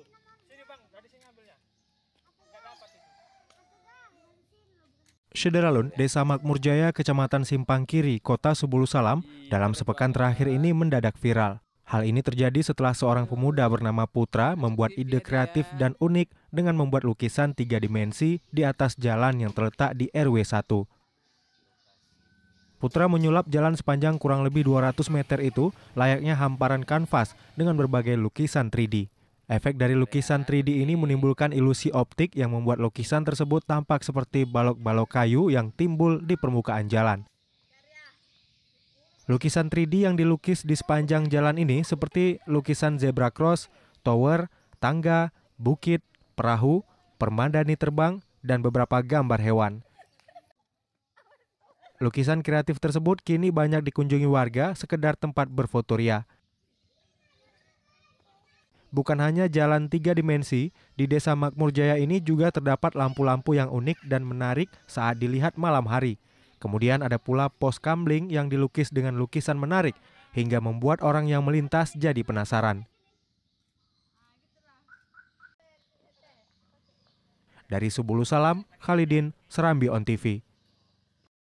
Itu. Syederalun, Desa Makmur Jaya, Kecamatan Simpang Kiri, Kota Subulu Salam, dalam sepekan terakhir ini mendadak viral. Hal ini terjadi setelah seorang pemuda bernama Putra membuat ide kreatif dan unik dengan membuat lukisan tiga dimensi di atas jalan yang terletak di RW 1. Putra menyulap jalan sepanjang kurang lebih 200 meter itu layaknya hamparan kanvas dengan berbagai lukisan 3D. Efek dari lukisan 3D ini menimbulkan ilusi optik yang membuat lukisan tersebut tampak seperti balok-balok kayu yang timbul di permukaan jalan. Lukisan 3D yang dilukis di sepanjang jalan ini seperti lukisan zebra cross, tower, tangga, bukit, perahu, permadani terbang, dan beberapa gambar hewan. Lukisan kreatif tersebut kini banyak dikunjungi warga sekedar tempat berfotoria. Bukan hanya jalan tiga dimensi, di desa Makmur Jaya ini juga terdapat lampu-lampu yang unik dan menarik saat dilihat malam hari. Kemudian ada pula pos kamling yang dilukis dengan lukisan menarik hingga membuat orang yang melintas jadi penasaran. Dari Subulu Salam, Khalidin, Serambi On TV.